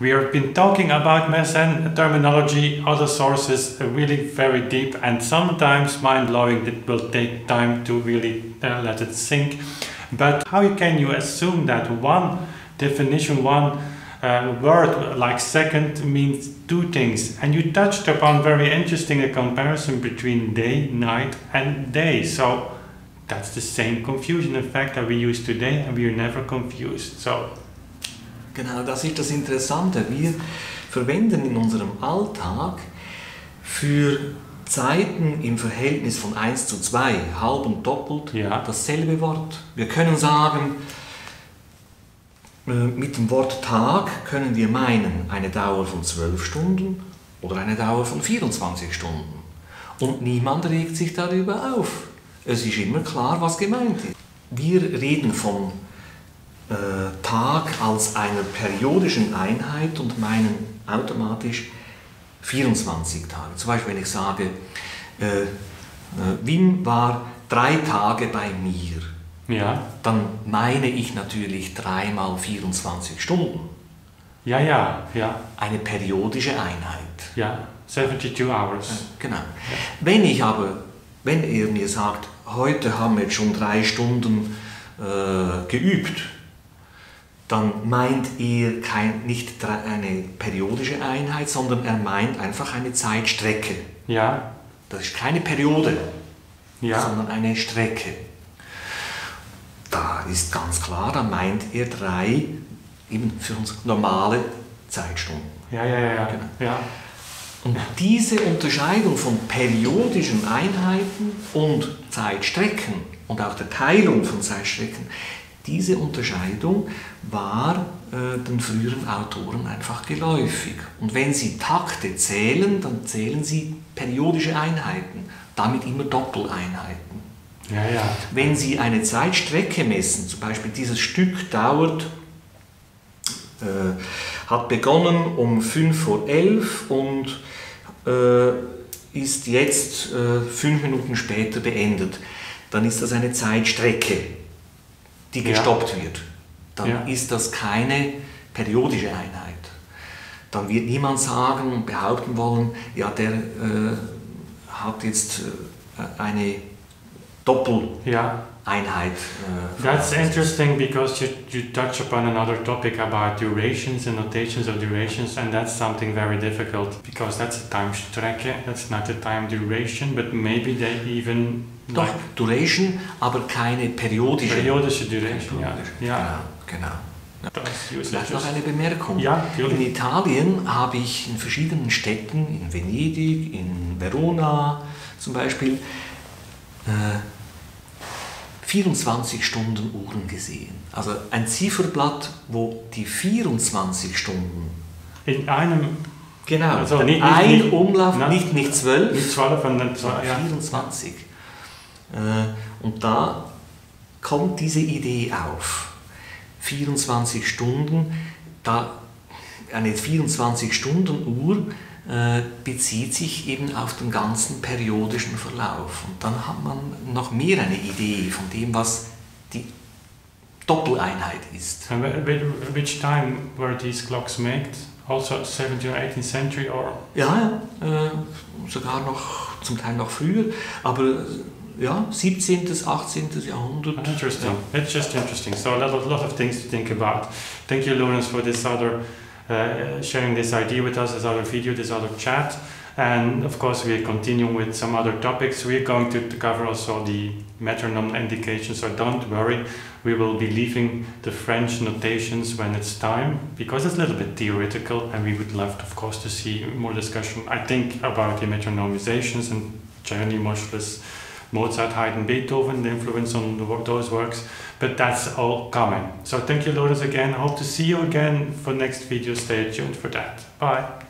We have been talking about Mersenne terminology, other sources, really very deep and sometimes mind-blowing. It will take time to really uh, let it sink. But how can you assume that one definition, one uh, word like second means two things? And you touched upon very interesting a comparison between day, night and day. So that's the same confusion effect that we use today and we are never confused. So Genau, das ist das Interessante. Wir verwenden in unserem Alltag für Zeiten im Verhältnis von 1 zu 2, halb und doppelt, Ja. dasselbe Wort. Wir können sagen, äh, mit dem Wort Tag können wir meinen eine Dauer von 12 Stunden oder eine Dauer von 24 Stunden. Und niemand regt sich darüber auf. Es ist immer klar, was gemeint ist. Wir reden äh, Tag als einer periodischen Einheit und meinen automatisch 24 Tage. Zum Beispiel, wenn ich sage, äh, äh, Wim war drei Tage bei mir, ja, dann meine ich natürlich dreimal 24 Stunden. ja, ja, ja, Eine periodische Einheit. ja, 72 hours. Genau. Wenn ich aber, wenn er mir sagt, heute haben wir jetzt schon drei Stunden äh, geübt, dann meint er kein, nicht eine periodische Einheit, sondern er meint einfach eine Zeitstrecke. Ja, Das ist keine Periode, ja, sondern eine Strecke. Da ist ganz klar, da meint er drei eben für uns normale Zeitstunden. ja, ja, ja, ja, Genau. ja, Und diese Unterscheidung von periodischen Einheiten und Zeitstrecken und auch der Teilung von Zeitstrecken, diese Unterscheidung war äh, den früheren Autoren einfach geläufig. Und wenn sie Takte zählen, dann zählen sie periodische Einheiten, damit immer Doppeleinheiten. ja, ja, Wenn Sie eine Zeitstrecke messen, zum Beispiel dieses Stück dauert, äh, hat begonnen um 5 vor 11 und äh, ist jetzt äh, fünf Minuten später beendet, dann ist das eine Zeitstrecke, die Ja. gestoppt wird. Dann Ja. ist das keine periodische Einheit. Dann wird niemand sagen und behaupten wollen, ja, der äh, hat jetzt äh, eine Doppeleinheit. ja. Äh, That's interesting because you, you touch upon another topic about durations and notations of durations, and that's something very difficult because that's a time strecke, that's not a time duration, but maybe they even Doch, like Duration, aber keine periodische. periodische duration. Ja, ja, Genau, genau. Vielleicht noch eine Bemerkung. Ja, In. Italien habe ich in verschiedenen Städten, in Venedig, in Verona zum Beispiel, äh, 24 Stunden Uhren gesehen. Also ein Zifferblatt, wo die 24 Stunden, In einem, genau, Also nicht- nicht- ein nicht- Umlauf, na- nicht, nicht 12, nicht 12 und dann sondern 2, ja. 24. Äh, Und da kommt diese Idee auf. 24 Stunden, da eine 24-Stunden-Uhr äh, bezieht sich eben auf den ganzen periodischen Verlauf. Und dann hat man noch mehr eine Idee von dem, was die Doppeleinheit ist. And wh- wh- which time were these clocks made? Also 17th or 18th century or? Ja, ja, äh, sogar noch, zum Teil noch früher, aber äh, ja, 17., 18. Jahrhundert. Interesting. It's just interesting. So a lot of, lot of things to think about. Thank you, Lawrence, for this other uh, sharing this idea with us, this other video, this other chat. And of course, we're continuing with some other topics. We're going to, to cover also the metronome indications. So don't worry, we will be leaving the French notations when it's time because it's a little bit theoretical, and we would love, of course, to see more discussion. I think about the metronomizations and Czerny, Moschles, Mozart, Haydn, Beethoven, the influence on the, those works, but that's all coming. So thank you, Lotus, again. Hope to see you again for next video. Stay tuned for that. Bye.